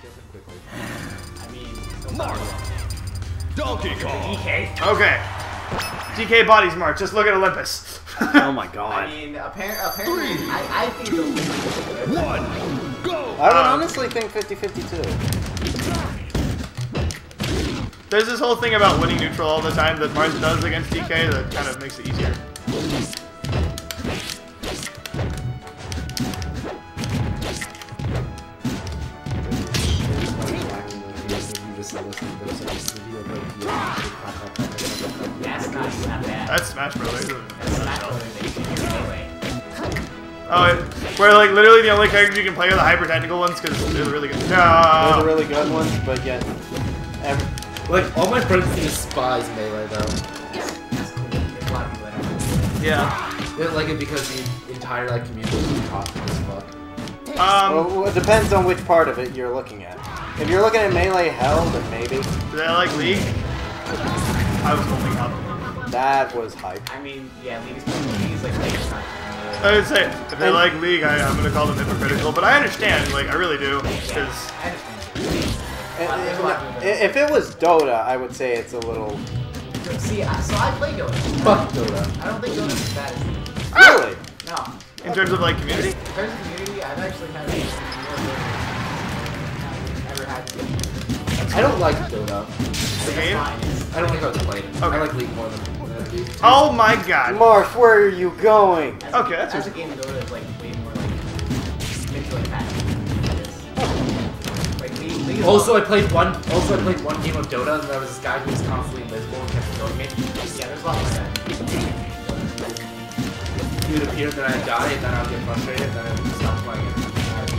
Kill him quickly. I mean, so far, Donkey Kong. DK. Okay. DK bodies Marth. Just look at Olympus. Oh my god. I mean, appar- apparently, I, I think the good. One. Go. I would um, honestly think 50-50 too. There's this whole thing about winning neutral all the time that Marth does against DK that kind of makes it easier. That's Smash Brothers. That's not really the. Oh, it, where like literally the only characters you can play are the hyper technical ones because they're really good. Those No. are really good ones, but yet, every, Like, all my friends despise Melee, though. That's cool. There's a lot of people that are. Yeah. They don't like it because the entire, like, community is toxic as fuck. Um, well, it depends on which part of it you're looking at. If you're looking at Melee Hell, then maybe. do they like League? I was holding up. That was hype. I mean, yeah, League is, League is like, League's not. I would say if they like League, I, I'm gonna call them hypocritical, but I understand. Like I really do, because I understand. And- there's a lot of people that- If it was Dota, I would say it's a little. See, I- so I play Dota. Fuck Dota. I don't think Dota's as bad as League. Ah! Really? No. in terms of like community. In terms of community, I've actually had more Dota than I've ever had. I don't like Dota. The game. I don't like how it's played. Okay. I like League more than, than League. Oh my god. Marth, where are you going? As a, Okay, that's as a game, Dota is like way more like mentally attached. Like League, League Also, I played one. Also, I played one game of Dota, and there was this guy who was constantly invisible and kept killing me. yeah, there's a lot more that. He would appear, then I'd die, and then I'd get frustrated, and then I'd stop playing it.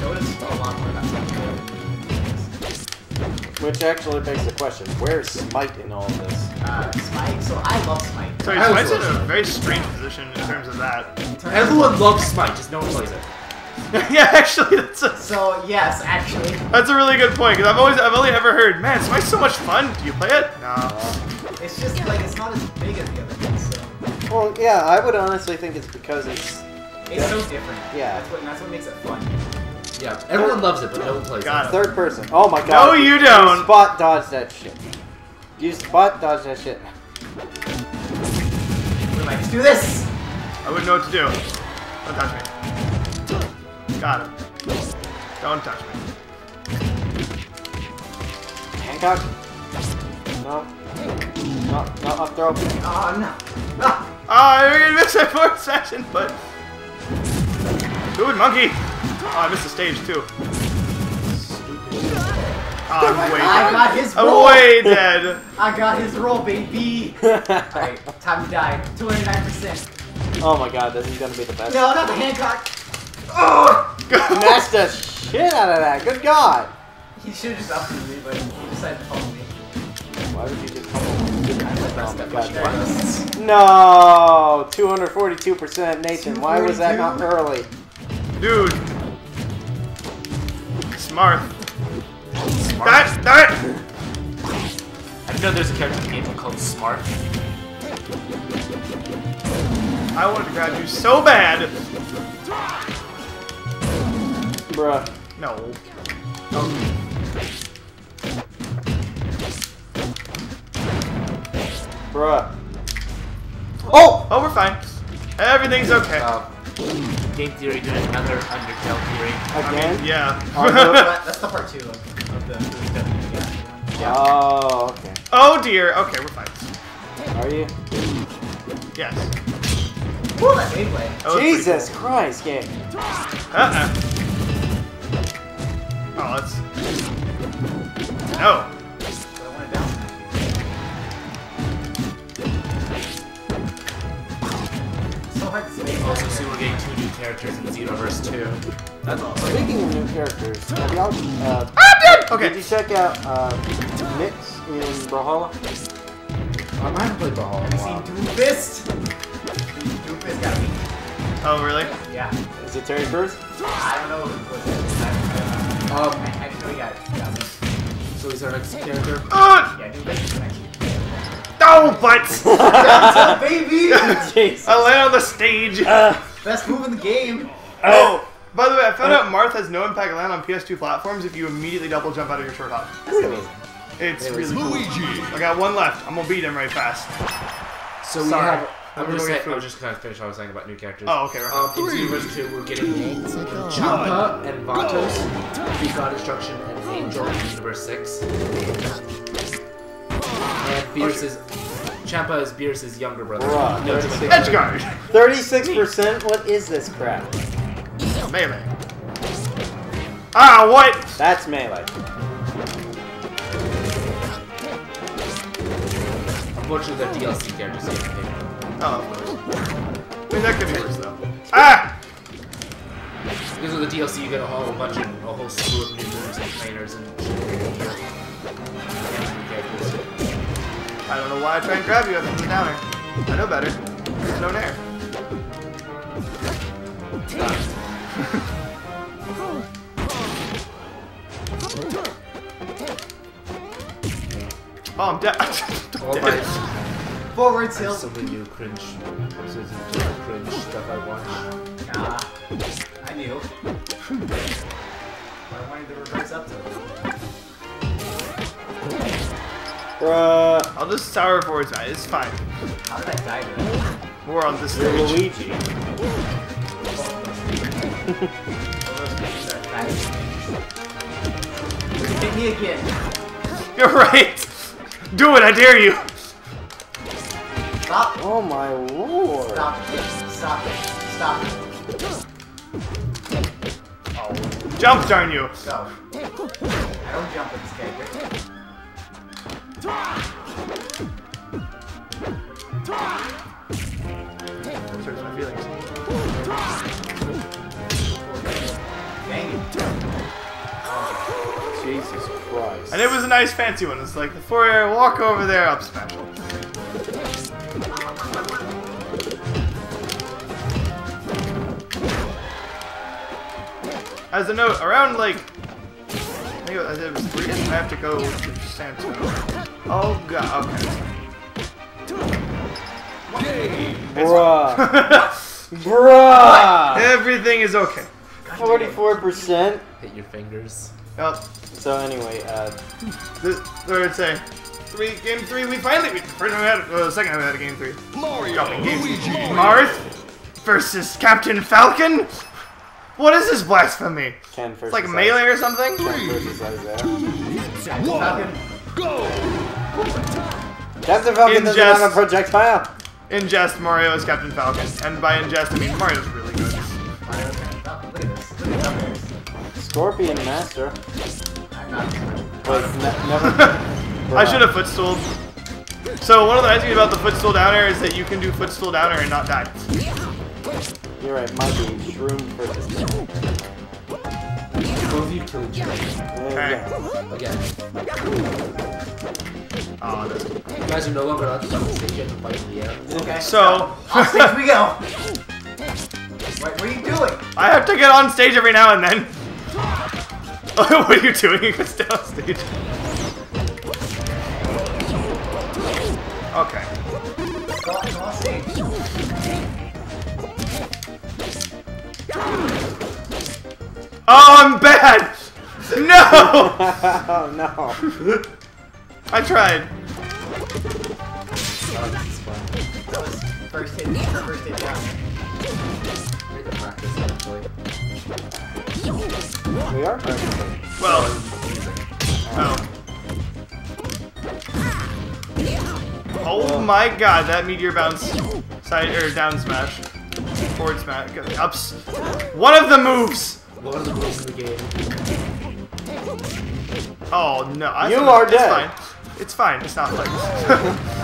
Dota's a lot more about something. Which actually begs the question: Where's Smite in all this? Uh, Smite. So I love Smite. Sorry, I was Smite's in a very strange position in terms of that. Terms- Everyone loves Smite, just no one plays it. yeah, actually, that's a, So yes, actually, that's a really good point because I've always I've only ever heard, man, Smite's so much fun. Do you play it? No. it's just like it's not as big as the other things. So Well, yeah, I would honestly think it's because it's. it's so different. Yeah. That's what that's what makes it fun. Yeah, everyone loves it, but no one plays Got it. it. Third person. Oh my god. No, you don't. spot dodge that shit. You spot dodge that shit. We might just do this. I wouldn't know what to do. Don't touch me. Got him. Don't touch me. Hancock? No. No, no, up throw. Oh no. Ah. Ah, I really missed my fourth session, but. Good monkey! Oh, I missed the stage too. Oh, I'm way I got his I'm roll. way dead. I got his roll, baby. Alright, time to die. 209%. oh my god, this is gonna be the best. No, not the Hancock. Oh! Smash the shit out of that. Good god. He should have just upped me, but he decided to follow me. Why would you just come me? I Oh messed my god. There it goes. No! 242% Nathan. Why was that not early? Dude. Smart. That, that! I know there's a character in the game called Smart. I wanted to grab you so bad. Bruh. No. Bruh. Oh! Oh, we're fine. Everything's okay. Uh, game theory did another Undertale theory. I Again? mean, yeah. Are that's the part two of, of the of the- yeah. Oh, okay. oh dear. Okay, we're fine. Are you? Yes. Ooh, that gameplay. That was pretty Jesus Christ, game. cool. Uh-uh. Oh, that's... No. Say. Also, soon we're getting two new characters in Xenoverse 2. That's awesome. Speaking of new characters, have y'all, uh, I'm dead! did you check out, uh, Nix in Brawlhalla? Um, I haven't played Brawlhalla in Have you while. seen Doomfist? Doomfist got me. Oh, really? Yeah. Is it Terry Crews? I don't know what it is. I, I, Um, I, I know he got, got me. so he's our next character. Uh, Yeah, Doomfist is next. no, but... That's a baby! Jeez. I land on the stage. Uh, Best move in the game. Oh, By the way, I found out Marth has no impact land on PS2 platforms if you immediately double jump out of your short hop. Really? It's It really was cool. Luigi. I got one left. I'm gonna beat him right fast. So we Sorry. have. I'm We're just going saying. I'm just kind of finish what I was saying about new characters. Oh, okay, right. Um, in Xenoverse 2, we're getting Champa and Vados, Big God Destruction, and Angel in Universe 6. And Beerus is. Champa is Beerus' younger brother. Bruh, No, that's Jimmy. Edgeguard. 36%? What is this crap? Melee. Ah, what? That's melee. Unfortunately, they're DLC characters, so you have to pay for them. Oh, of course. I mean, that could be worse, though. Ah! Because of the DLC, you get a whole bunch of a whole slew of new moves and trainers and shit. And new characters. I don't know why I try and grab you at the downer. I know better. There's no nair. Oh, I'm dead. All oh dead. my Forward tilt. some of the new cringe, some of the cringe stuff I watch. Nah. I knew. I wanted to reverse up to it. Bruh. I'll just tower forwards, man. It's fine. How did I die to that? More on this You're stage. Luigi. Hit me again. You're right. Do it, I dare you. Stop. Oh my lord. Stop it. Stop it. Stop it. Jump, darn you. Go. I don't jump And it was a nice fancy one. It's like the four air walk over there, up special. As a note, around like I think it was, it was three. I have to go to Santo. Oh god, okay. Bruh. Bruh. Everything is okay. 44%? Hit your fingers. Well, So anyway, uh, this, what did it say? Three, game three, we finally, we, first time we had, well, the second time we had a game three. Mario. Dropping games. Luigi. Marth versus Captain Falcon? What is this blasphemy? Ken versus It's like melee or something? Ken versus Isaiah. One. Go. Captain Falcon In doesn't have a projectile. In jest, Mario is Captain Falcon. And by ingest, I mean Mario's Scorpion Master. I'm. Was ne- never. I should have footstooled. So one of the nice things about the footstool downer is that you can do footstool downer and not die. You're right, might be Shroom versus Ken. Both of you killed each other. There you. Again. Oh, that's You guys are no longer allowed to come on stage and fight in the air. Okay. So, Off stage we go. What, what are you doing? I have to get on stage every now and then. what are you doing? You can stay on. Okay. Go, go off stage. Oh, I'm bad! No! Oh no. I tried. Oh, this fun. That was first hit. First hit down. Great to practice, actually. We are practicing. Well, oh. Oh my god, that meteor bounce side or down smash. Forward smash. Ups. One of the moves! One of the moves in the game. Oh no. I You it's are dead. Fine. It's fine. It's not like I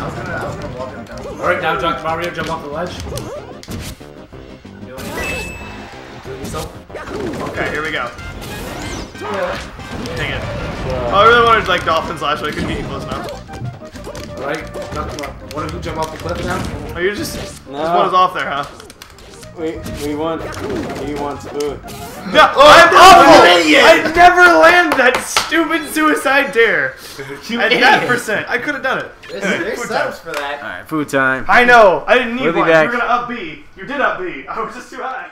was gonna, I was gonna walk down. Alright, now Dr. Mario, jump off the ledge. Doing it. Include yourself. Okay, here we go. Dang it. Oh, I really wanted like Dolphin Slash, but I couldn't get close enough. Alright, Dr. Mario. One of you jump off the cliff now. Oh, you're just. This No. one is off there, huh? we we want. He wants food. Oh, oh, no, Oh, I'm awful! I never land that stupid suicide dair! You At that percent, I could have done it. There's, Anyway, there's food time. for that. Alright, food time. I know, I didn't need We'll one. back. You were gonna up B. You did up B. I was just too high.